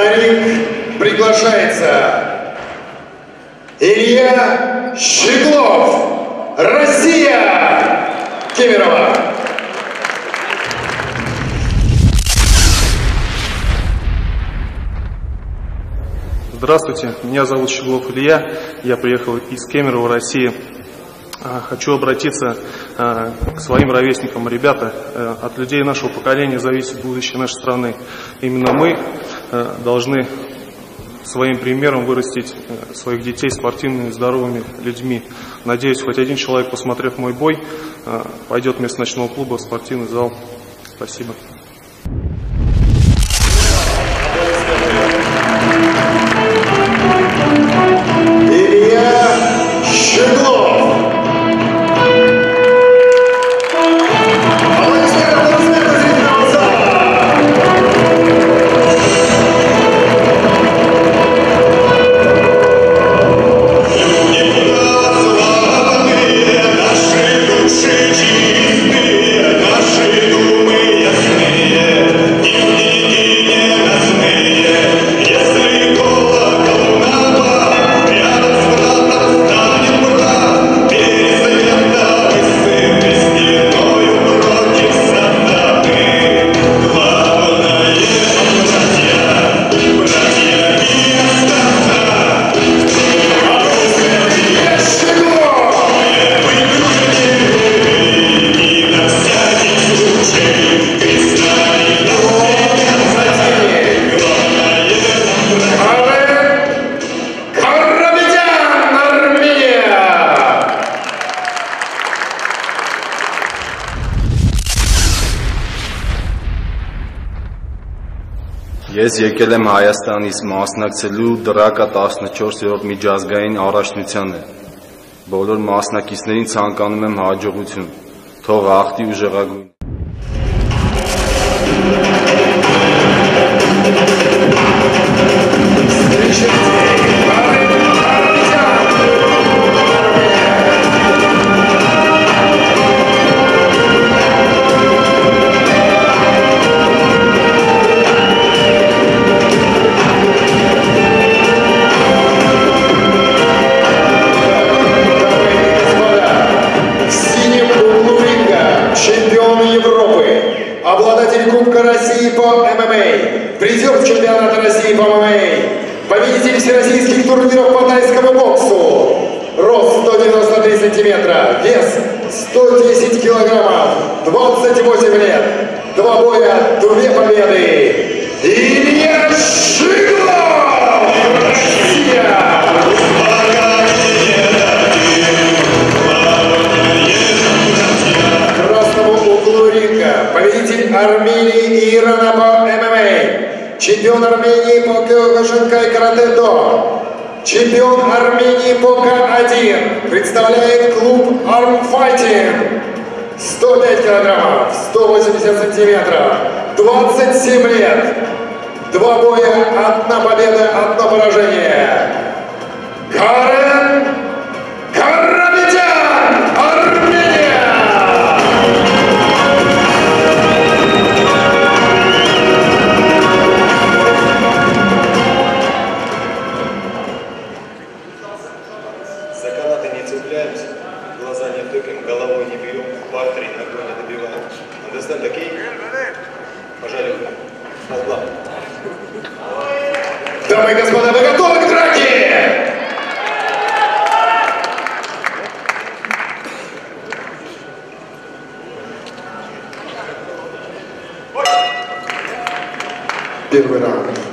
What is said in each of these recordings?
На ринг приглашается Илья Щеглов, Россия, Кемерово. Здравствуйте, меня зовут Щеглов Илья, я приехал из Кемерово, России. А, хочу обратиться а, к своим ровесникам. Ребята, э, от людей нашего поколения зависит будущее нашей страны. Именно мы э, должны своим примером вырастить э, своих детей спортивными, здоровыми людьми. Надеюсь, хоть один человек, посмотрев мой бой, пойдет вместо ночного клуба в спортивный зал. Спасибо. Ես եկել եմ Հայաստանից մասնակցելու դրակա 14-րդ միջազգային առաջնությանը։ Բոլոր մասնակիցներին ցանկանում եմ հաջողություն։ Թող աղթի ու ժղագույն обладатель Кубка России по ММА, призер чемпионата России по ММА, победитель всероссийских турниров по тайскому боксу, рост 193 сантиметра, вес 110 килограммов, 28 лет, два боя, две победы. Илья Шиглов! Победитель Армении и Ирана по ММА, чемпион Армении по Кёкушинкай каратэ-до, чемпион Армении по К1, представляет клуб Fighting, 105 килограммов, 180 сантиметров, 27 лет, два боя, одна победа, одно поражение. Карен 2-3 Нагони добивает. Understand the key? Пожали Фолблам. Дамы и господа, вы готовы к драке? Первый раунд.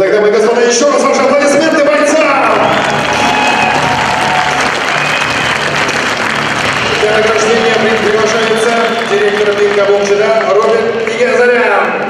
Итак, дамы и господа, еще раз ваши аплодисменты бойцам! Для награждения приглашается директор Бинка Бумчина Роберт Язарян.